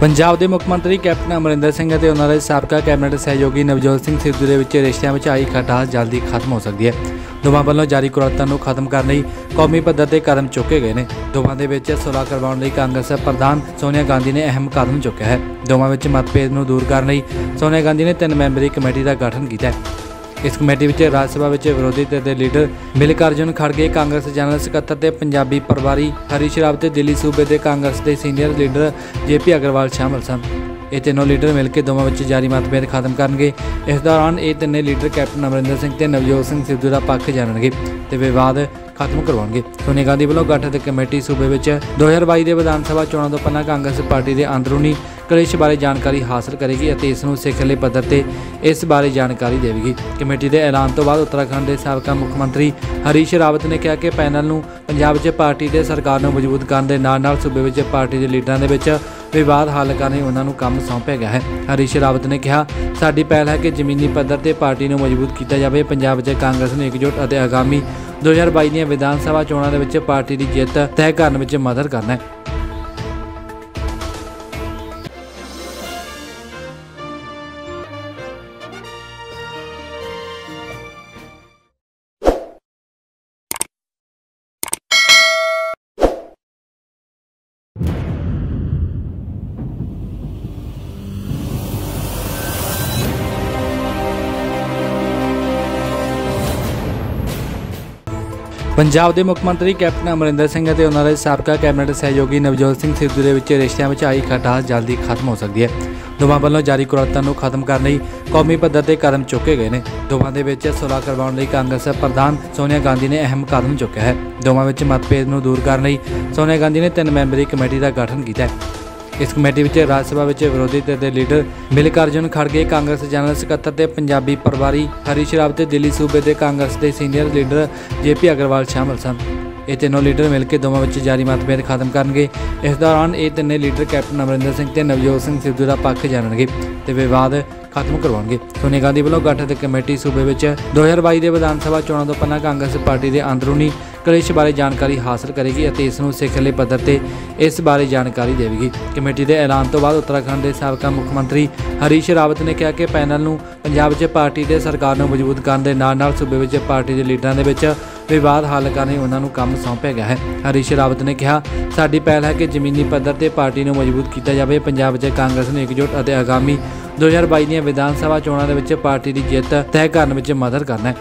ਪੰਜਾਬ ਦੇ ਮੁੱਖ ਮੰਤਰੀ ਕੈਪਟਨ ਅਮਰਿੰਦਰ ਸਿੰਘ ਅਤੇ ਉਹਨਾਂ ਦੇ ਸਾਬਕਾ ਕੈਬਨਿਟ ਸਹਿਯੋਗੀ ਨਵਜੋਤ ਸਿੰਘ ਸਿੱਧੂ ਦੇ ਵਿੱਚ ਰਿਸ਼ਤਿਆਂ ਵਿੱਚ ਆਈ ਖਟਾਸ ਜਲਦੀ ਖਤਮ ਹੋ ਸਕਦੀ ਹੈ। ਦੋਵਾਂ ਵੱਲੋਂ ਜਾਰੀ ਕੁਰਤਾਂ ਨੂੰ ਖਤਮ ਕਰਨ ਲਈ ਕੌਮੀ ਪੱਧਰ ਤੇ ਕਦਮ ਚੁੱਕੇ ਗਏ ਨੇ। ਦੋਵਾਂ ਦੇ ਵਿੱਚ ਸੁਲ੍ਹਾ ਕਰਵਾਉਣ ਲਈ ਕਾਂਗਰਸ ਪ੍ਰਧਾਨ ਸੋਨੀਆ ਗਾਂਧੀ ਨੇ ਅਹਿਮ ਕਦਮ ਚੁੱਕਿਆ ਹੈ। ਦੋਵਾਂ ਵਿੱਚ ਮਤਭੇਦ ਨੂੰ ਦੂਰ ਕਰਨ ਲਈ ਸੋਨੀਆ ਗਾਂਧੀ ਨੇ ਤਿੰਨ ਮੈਂਬਰੀ ਕਮੇਟੀ ਦਾ ਗਠਨ ਕੀਤਾ ਹੈ। ਇਸ ਕਮੇਟੀ ਵਿੱਚ ਰਾਜ ਸਭਾ ਵਿੱਚ ਵਿਰੋਧੀ ਧਿਰ ਦੇ ਲੀਡਰ ਮਲਿਕਾਰਜੁਨ ਖੜਗੇ, ਕਾਂਗਰਸ ਜਨਰਲ ਸਕੱਤਰ ਤੇ ਪੰਜਾਬੀ ਪ੍ਰਵਾਰੀ ਹਰੀਸ਼ ਰਾਵਤ ਤੇ ਦਿੱਲੀ ਸੂਬੇ ਦੇ ਕਾਂਗਰਸ ਦੇ ਸੀਨੀਅਰ ਲੀਡਰ ਜੇਪੀ ਅਗਰਵਾਲ ਸ਼ਾਮਲ ਸਨ। ਇਹ ਤਿੰਨੋਂ ਲੀਡਰ ਮਿਲ ਕੇ ਦੋਵਾਂ ਵਿੱਚ ਜਾਰੀ ਮਤਭੇਦ ਖਤਮ ਕਰਨਗੇ। ਇਸ ਦੌਰਾਨ ਇਹ ਤਿੰਨੇ ਲੀਡਰ ਕੈਪਟਨ ਅਮਰਿੰਦਰ ਸਿੰਘ ਤੇ ਨਵਜੋਤ ਸਿੰਘ ਸਿੱਧੂ ਦਾ ਪੱਖ ਜਾਣਨਗੇ ਤੇ ਵਿਵਾਦ ਖਤਮ ਕਰਵਾਉਣਗੇ। ਸੋਨੀਆ ਗਾਂਧੀ ਵੱਲੋਂ ਗਠਿਤ ਕਮੇਟੀ ਸੂਬੇ ਵਿੱਚ 2022 ਦੇ ਵਿਧਾਨ ਸਭਾ ਚੋਣਾਂ ਤੋਂ ਪਹਿਲਾਂ ਕਾਂਗਰਸ ਪਾਰਟੀ ਦੇ ਅੰਦਰੂਨੀ ਕਲਿਸ਼ ਬਾਰੇ ਜਾਣਕਾਰੀ ਹਾਸਲ ਕਰੇਗੀ ਅਤੇ ਇਸ ਨੂੰ ਸਿਖਰਲੇ ਪੱਧਰ ਤੇ ਇਸ ਬਾਰੇ ਜਾਣਕਾਰੀ ਦੇਵੇਗੀ। ਕਮੇਟੀ ਦੇ ਐਲਾਨ ਤੋਂ ਬਾਅਦ ਉੱਤਰਾਖੰਡ ਦੇ ਸਾਬਕਾ ਮੁੱਖ ਮੰਤਰੀ ਹਰੀਸ਼ ਰਾਵਤ ਨੇ ਕਿਹਾ ਕਿ ਪੈਨਲ ਨੂੰ ਪੰਜਾਬ 'ਚ ਪਾਰਟੀ ਦੇ ਸਰਕਾਰ ਨੂੰ ਮਜ਼ਬੂਤ ਕਰਨ ਦੇ ਨਾਲ-ਨਾਲ ਸੂਬੇ ਵਿੱਚ ਪਾਰਟੀ ਦੇ ਲੀਡਰਾਂ ਦੇ ਵਿੱਚ ਵਿਵਾਦ ਹੱਲ ਕਰਨ ਲਈ ਉਹਨਾਂ ਨੂੰ ਕੰਮ ਸੌਂਪਿਆ ਗਿਆ ਹੈ। ਹਰੀਸ਼ ਰਾਵਤ ਨੇ ਕਿਹਾ, ਸਾਡੀ ਪਹਿਲ ਹੈ ਕਿ ਜ਼ਮੀਨੀ ਪੱਧਰ ਤੇ ਪਾਰਟੀ ਨੂੰ ਮਜ਼ਬੂਤ ਕੀਤਾ ਜਾਵੇ। ਪੰਜਾਬ 'ਚ ਕਾਂਗਰਸ ਨੂੰ ਇਕਜੁੱਟ ਅਤੇ ਆਗਾਮੀ 2022 ਦੀਆਂ ਵਿਧਾਨ ਸਭਾ ਚੋਣਾਂ ਦੇ ਵਿੱਚ ਪਾਰਟੀ ਦੀ ਜਿੱਤ ਤੈਅ ਕਰਨ ਵਿੱਚ ਮਦਦ ਕਰਨਾ ਹੈ। ਪੰਜਾਬ ਦੇ ਮੁੱਖ ਮੰਤਰੀ ਕੈਪਟਨ ਅਮਰਿੰਦਰ ਸਿੰਘ ਅਤੇ ਉਹਨਾਂ ਦੇ ਸਾਬਕਾ ਕੈਬਨਿਟ ਸਹਿਯੋਗੀ ਨਵਜੋਤ ਸਿੰਘ ਸਿੱਧੂ ਦੇ ਵਿੱਚ ਰਿਸ਼ਤਿਆਂ ਵਿੱਚ ਆਈ ਖਟਾਸ ਜਲਦੀ ਖਤਮ ਹੋ ਸਕਦੀ ਹੈ। ਦੋਵਾਂ ਵੱਲੋਂ ਜਾਰੀ ਕੁਰਤਾਂ ਨੂੰ ਖਤਮ ਕਰਨ ਲਈ ਕੌਮੀ ਪੱਧਰ ਤੇ ਕਦਮ ਚੁੱਕੇ ਗਏ ਨੇ। ਦੋਵਾਂ ਦੇ ਵਿੱਚ ਸੁਲ੍ਹਾ ਕਰਵਾਉਣ ਲਈ ਕਾਂਗਰਸ ਪ੍ਰਧਾਨ ਸੋਨੀਆ ਗਾਂਧੀ ਨੇ ਅਹਿਮ ਕਦਮ ਚੁੱਕਿਆ ਹੈ। ਦੋਵਾਂ ਵਿੱਚ ਮਤਭੇਦ ਨੂੰ ਦੂਰ ਕਰਨ ਲਈ ਸੋਨੀਆ ਗਾਂਧੀ ਨੇ ਤਿੰਨ ਮੈਂਬਰੀ ਕਮੇਟੀ ਦਾ ਗਠਨ ਕੀਤਾ ਹੈ। ਇਸ ਕਮੇਟੀ ਵਿੱਚ ਰਾਜ ਸਭਾ ਵਿੱਚ ਵਿਰੋਧੀ ਧਿਰ ਦੇ ਲੀਡਰ ਮਲਿਕਾਰਜੁਨ ਖੜਗੇ, ਕਾਂਗਰਸ ਜਨਰਲ ਸਕੱਤਰ ਤੇ ਪੰਜਾਬੀ ਪ੍ਰਵਾਰੀ ਹਰੀਸ਼ ਰਾਵਤ ਤੇ ਦਿੱਲੀ ਸੂਬੇ ਦੇ ਕਾਂਗਰਸ ਦੇ ਸੀਨੀਅਰ ਲੀਡਰ ਜੇਪੀ ਅਗਰਵਾਲ ਸ਼ਾਮਲ ਸਨ। ਇਹ ਤਿੰਨੋਂ ਲੀਡਰ ਮਿਲ ਕੇ ਦੋਵਾਂ ਵਿੱਚ ਜਾਰੀ ਮਤਭੇਦ ਖਤਮ ਕਰਨਗੇ। ਇਸ ਦੌਰਾਨ ਇਹ ਤਿੰਨੇ ਲੀਡਰ ਕੈਪਟਨ ਅਮਰਿੰਦਰ ਸਿੰਘ ਤੇ ਨਵਜੋਤ ਸਿੰਘ ਸਿੱਧੂ ਦਾ ਪੱਖ ਜਾਣਨਗੇ ਤੇ ਵਿਵਾਦ ਖਤਮ ਕਰਵਾਉਣਗੇ। ਸੋਨੀਆ ਗਾਂਧੀ ਵੱਲੋਂ ਗਠਿਤ ਕਮੇਟੀ ਸੂਬੇ ਵਿੱਚ 2022 ਦੇ ਵਿਧਾਨ ਸਭਾ ਚੋਣਾਂ ਤੋਂ ਪਹਿਲਾਂ ਕਾਂਗਰਸ ਪਾਰਟੀ ਦੇ ਅੰਦਰੂਨੀ ਕਲੇਸ਼ ਬਾਰੇ ਜਾਣਕਾਰੀ ਹਾਸਲ ਕਰੇਗੀ ਅਤੇ ਇਸ ਨੂੰ ਸਿਖਰਲੇ ਪੱਧਰ ਤੇ ਇਸ ਬਾਰੇ ਜਾਣਕਾਰੀ ਦੇਵੇਗੀ। ਕਮੇਟੀ ਦੇ ਐਲਾਨ ਤੋਂ ਬਾਅਦ ਉੱਤਰਾਖੰਡ ਦੇ ਸਾਬਕਾ ਮੁੱਖ ਮੰਤਰੀ ਹਰੀਸ਼ ਰਾਵਤ ਨੇ ਕਿਹਾ ਕਿ ਪੈਨਲ ਨੂੰ ਪੰਜਾਬ 'ਚ ਪਾਰਟੀ ਦੇ ਸਰਕਾਰ ਨੂੰ ਮਜ਼ਬੂਤ ਕਰਨ ਦੇ ਨਾਲ-ਨਾਲ ਸੂਬੇ ਵਿੱਚ ਪਾਰਟੀ ਦੇ ਲੀਡਰਾਂ ਦੇ ਵਿੱਚ ਵਿਵਾਦ ਹੱਲ ਕਰਨ ਲਈ ਉਹਨਾਂ ਨੂੰ ਕੰਮ ਸੌਂਪਿਆ ਗਿਆ ਹੈ। ਹਰੀਸ਼ ਰਾਵਤ ਨੇ ਕਿਹਾ, ਸਾਡੀ ਪਹਿਲ ਹੈ ਕਿ ਜ਼ਮੀਨੀ ਪੱਧਰ ਤੇ ਪਾਰਟੀ ਨੂੰ ਮਜ਼ਬੂਤ ਕੀਤਾ ਜਾਵੇ। ਪੰਜਾਬ 'ਚ ਕਾਂਗਰਸ ਨੂੰ ਇਕਜੁੱਟ ਅਤੇ ਆਗਾਮੀ 2022 ਦੀਆਂ ਵਿਧਾਨ ਸਭਾ ਚੋਣਾਂ ਦੇ ਵਿੱਚ ਪਾਰਟੀ ਦੀ ਜਿੱਤ ਤੈਅ ਕਰਨ ਵਿੱਚ ਮਦਦ ਕਰਨਾ ਹੈ।